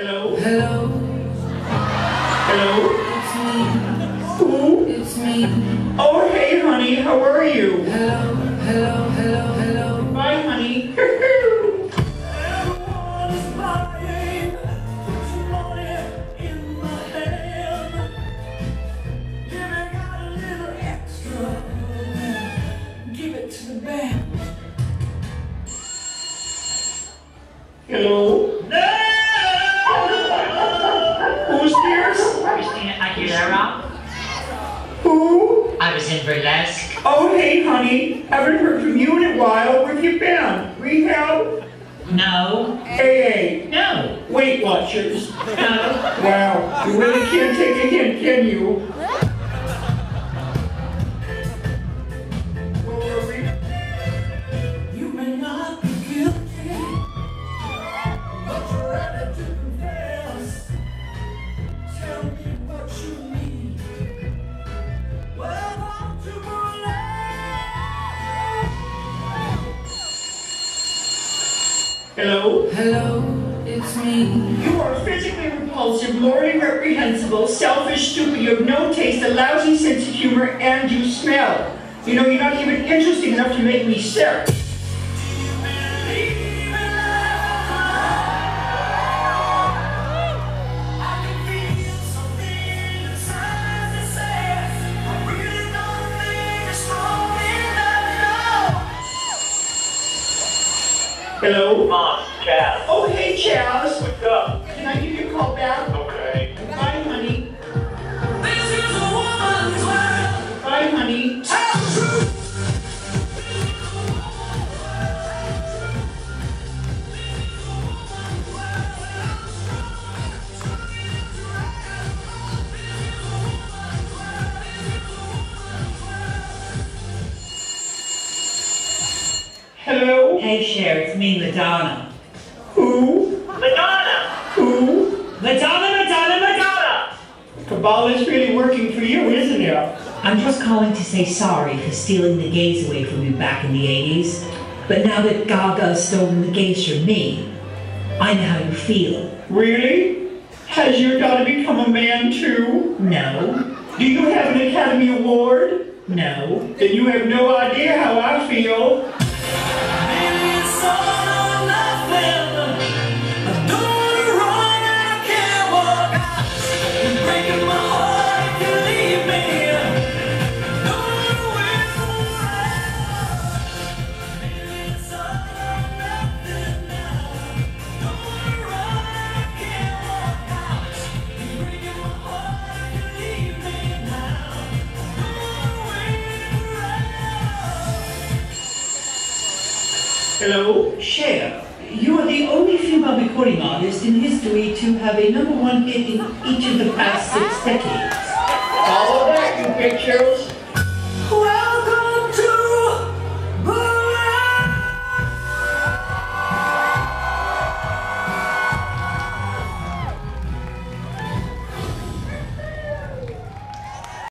Hello? Hello, Hello? it's me, Who? it's me. Oh, hey, honey, how are you? Hello, hello, hello, hello. Bye, honey. Everyone is Aguilera. Who? I was in burlesque. Oh, hey, honey. Haven't heard from you in a while. Where have you been? Rehab? No. AA? No. Weight Watchers? No. Wow, you really can't take a hint, can you? Where? You may not be guilty, but you're ready to confess. Hello? Hello, it's me. You are physically repulsive, morally reprehensible, selfish, stupid, you have no taste, a lousy sense of humor, and you smell. You know, you're not even interesting enough to make me sick. Hello? Mom, Chaz. Oh, hey, Chaz. What's up? Can I give you a call back? Hello? Hey, Cher, it's me, Madonna. Who? Madonna! Who? Madonna, Madonna, Madonna! Kabbalah's really working for you, isn't it? I'm just calling to say sorry for stealing the gays away from you back in the 80s. But now that Gaga's stolen the gays from me, I know how you feel. Really? Has your daughter become a man too? No, Do you have an Academy Award? no. Then you have no idea how I feel. Hello? Cher, you are the only female recording artist in history to have a number one hit in each of the past six decades. All of that, you pictures.